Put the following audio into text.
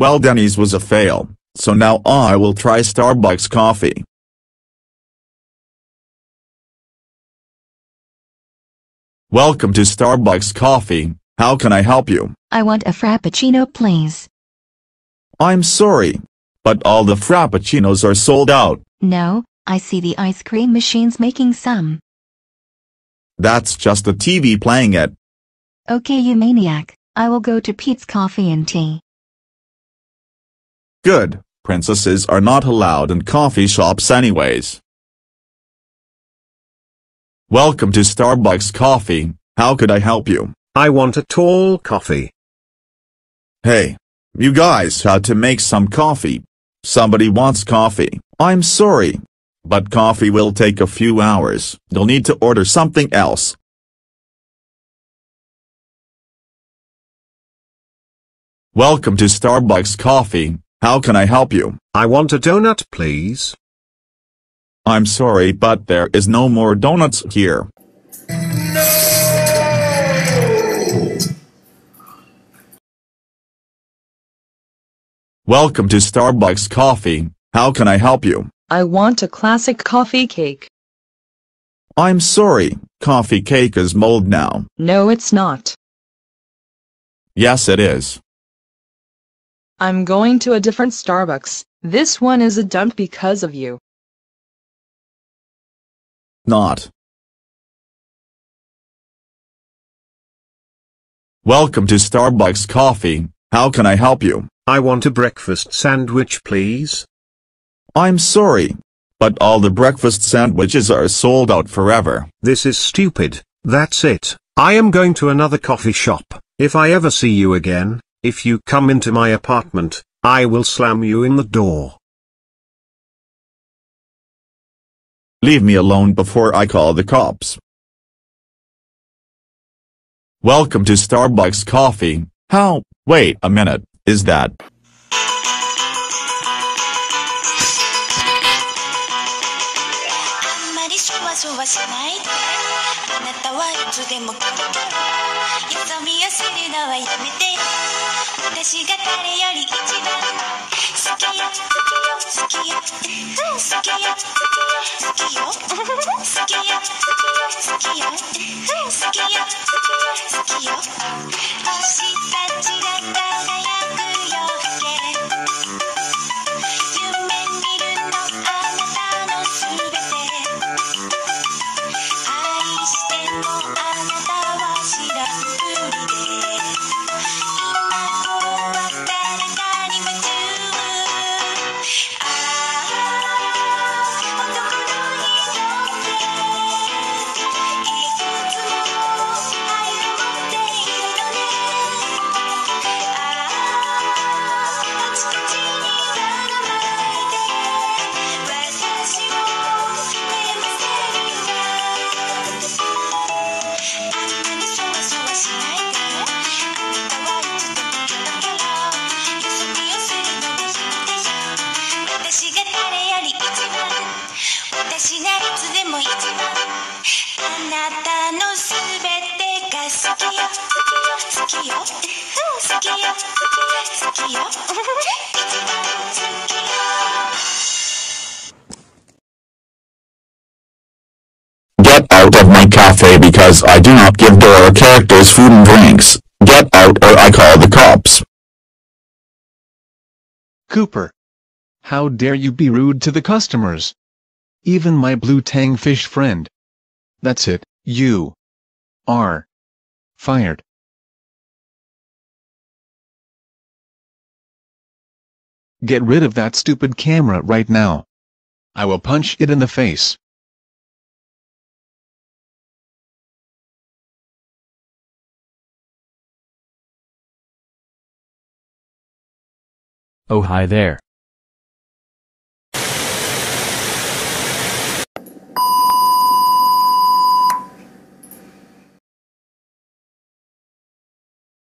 Well Denny's was a fail, so now I will try Starbucks coffee. Welcome to Starbucks Coffee, how can I help you? I want a frappuccino please. I'm sorry, but all the frappuccinos are sold out. No, I see the ice cream machines making some. That's just the TV playing it. Okay you maniac, I will go to Peet's Coffee and Tea. Good, princesses are not allowed in coffee shops anyways. Welcome to Starbucks Coffee, how could I help you? I want a tall coffee. Hey, you guys had to make some coffee. Somebody wants coffee. I'm sorry. But coffee will take a few hours. You'll need to order something else. Welcome to Starbucks Coffee, how can I help you? I want a donut please. I'm sorry but there is no more donuts here. Welcome to Starbucks Coffee, how can I help you? I want a classic coffee cake. I'm sorry, coffee cake is mold now. No it's not. Yes it is. I'm going to a different Starbucks. This one is a dump because of you. Not. Welcome to Starbucks Coffee, how can I help you? I want a breakfast sandwich please. I'm sorry, but all the breakfast sandwiches are sold out forever. This is stupid. That's it. I am going to another coffee shop. If I ever see you again, if you come into my apartment, I will slam you in the door. Leave me alone before I call the cops. Welcome to Starbucks Coffee, how, wait a minute, is that? あんまりそわそわしないであなたはいつでも来るからよそ見をするのはやめて私が誰より一番好きよ好きよ好きよ好きよ好きよ好きよ好きよ好きよ好きよ私がいつでも一番あなたのすべてが好きよ好きよ好きよ好きよ一番好きよ Get out of my cafe because I do not give Dora characters food and drinks. Get out or I call the cops. Cooper. How dare you be rude to the customers? Even my blue tang fish friend. That's it, you are fired. Get rid of that stupid camera right now. I will punch it in the face. Oh hi there.